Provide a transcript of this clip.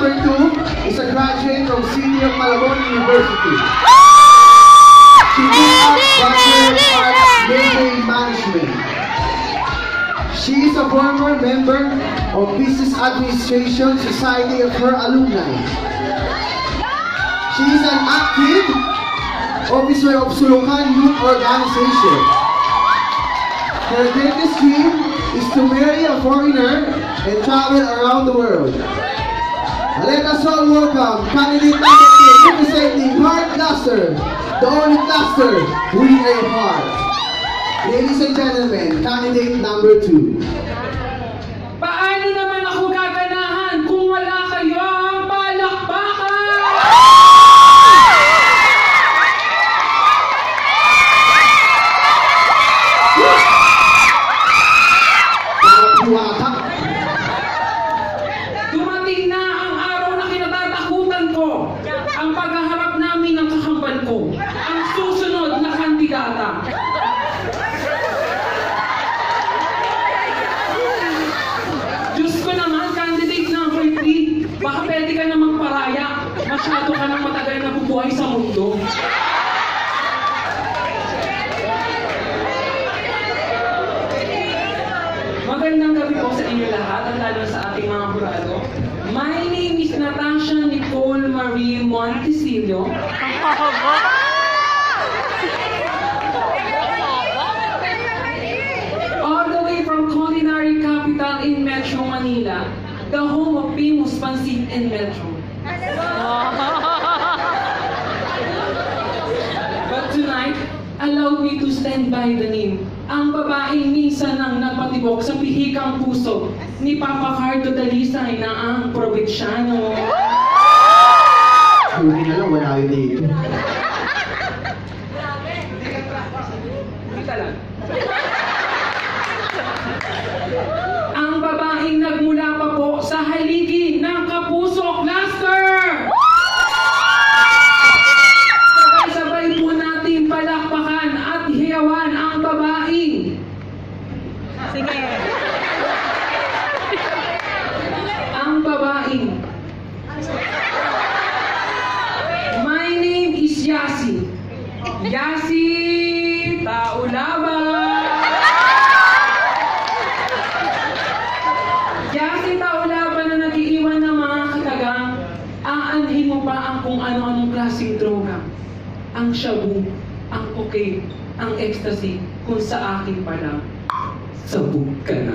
number two is a graduate from of Malabon University. She took up Bachelor of Arts Management. She is a former member of Business Administration Society of her alumni. She is an active officer of Sulukan Youth Organization. Her greatest dream is to marry a foreigner and travel around the world. Let us all welcome candidate number two representing Heart Cluster, the only cluster with a heart. Ladies and gentlemen, candidate number two. Ko. Ang susunod na kandidata. Diyos ko naman, candidate number 3. Baka pwede ka namang paraya. Masyado ka nang matagal na bubuhay sa mundo. Magandang gabi po sa inyo lahat, at lalo sa ating mga kurado. My name is Nicole Marie Montesilio. All the way from culinary capital in Metro Manila, the home of famous pancit in Metro. But tonight, allow me to stand by the name. Ang babaeng minsan nang nagpatibok sa pihikang puso ni Papa Cardo Dalisay na ang probinsyano. Buti na lang, wala yun dito. Ang babaeng nagmula pa po sa haligi ng Kapuso Cluster! Sabay-sabay po natin palakpakan at hiyawan ang babaeng Sige. ang babaeng. My name is Yasi. Yasi Taulaba. Yasi Taulaba na nag-iiwan ng mga katagang, aanhin mo pa ang kung ano-anong klaseng droga. Ang shabu, ang cocaine, ang ecstasy, kung sa akin pa lang, sabog ka na.